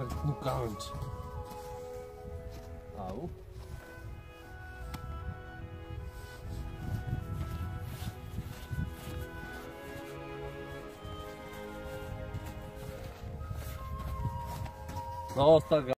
super knukając. Au. Nossa.